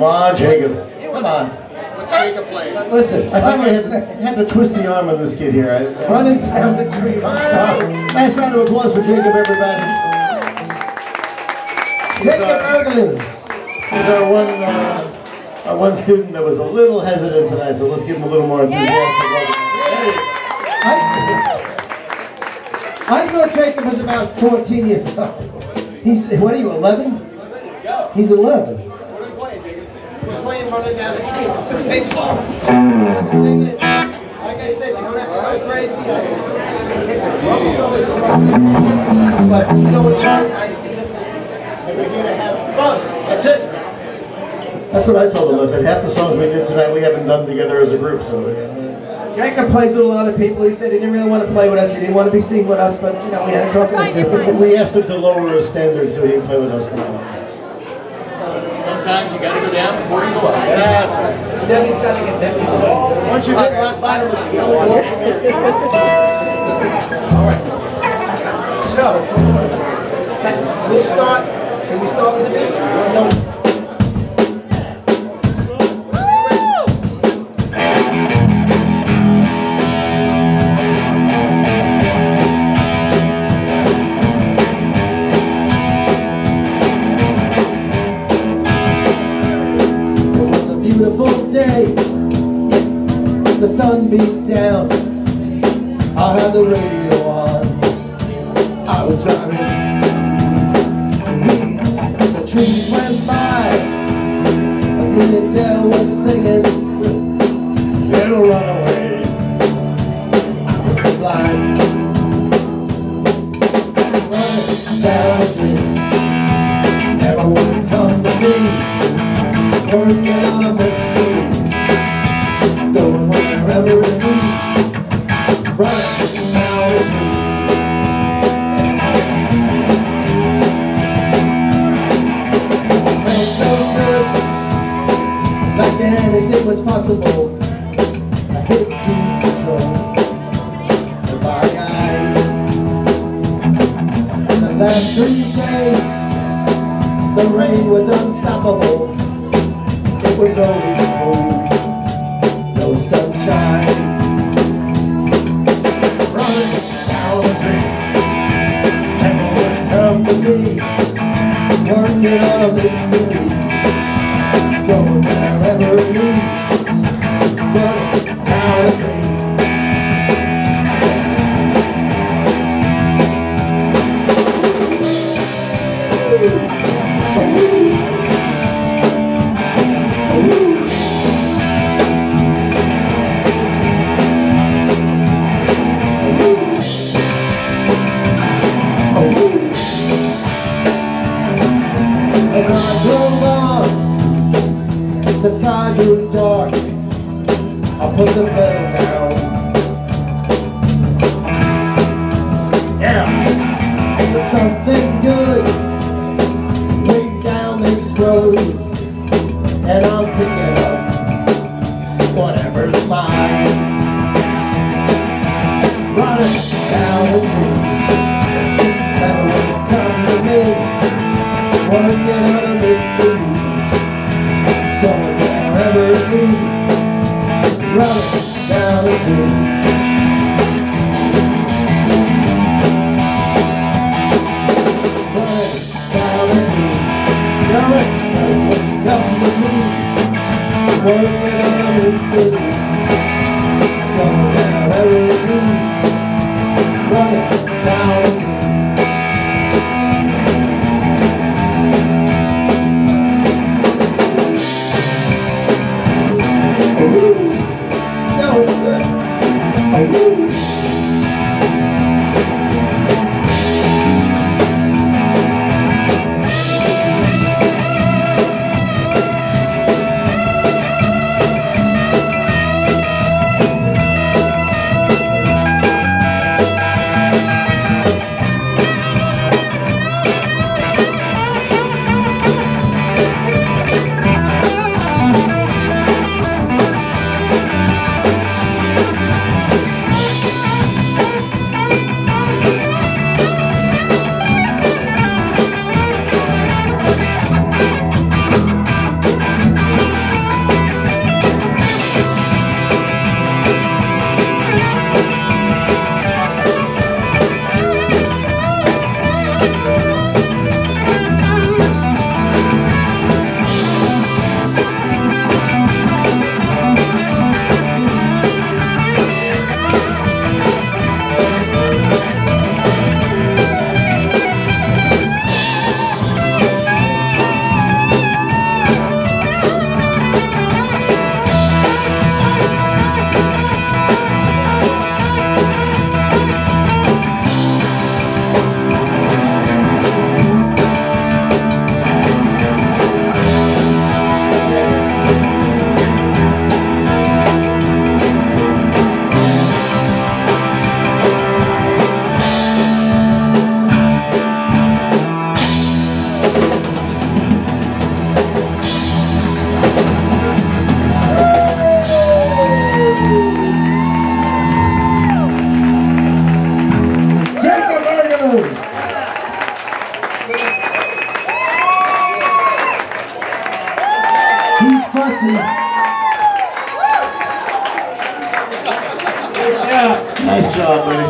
Come on, Jacob. Come on. Jacob play. Listen, I thought I had, had to twist the arm of this kid here. I, Running down the dream. I'm. Nice round of applause for Jacob, everybody. Jacob Ergelin. He's our one, uh, our one student that was a little hesitant tonight, so let's give him a little more enthusiasm. I, I thought Jacob was about 14 years old. He's, what are you, 11? He's 11. What are we playing, Jacob? We're Running Down the Street. It's the same song. But the thing is, like I said, you don't have to go crazy. It's, it's going to take drum solos to rock. But you know what I learned? I said, we're here to have fun. That's it. That's what I told him. I said, half the songs we did tonight we haven't done together as a group, so. Jacob plays with a lot of people. He said he didn't really want to play with us. He didn't want to be seen with us, but you know, we had to talk him into it. We asked him to lower his standards so he can play with us tonight. Sometimes you gotta go down before you go up. That's right. Debbie's got to get Debbie. Once you hit rock bottom, you don't go up. All right. So, we'll start. Can we start with the beat? So, beat down. I had the radio on. I was driving. The trees went by. A million Dale was singing. Little runaway. I was blind. Running down the street. Never would come to me. Working on a mystery. Like anything was possible. I hit with. The last three days, the rain was unstoppable. It was always Working on a mystery, As I drove on, the sky grew dark. I put the pedal down. Running down the down Going, come with me Working on Going wherever it leads Running down He's fussy. Yeah, nice job, buddy.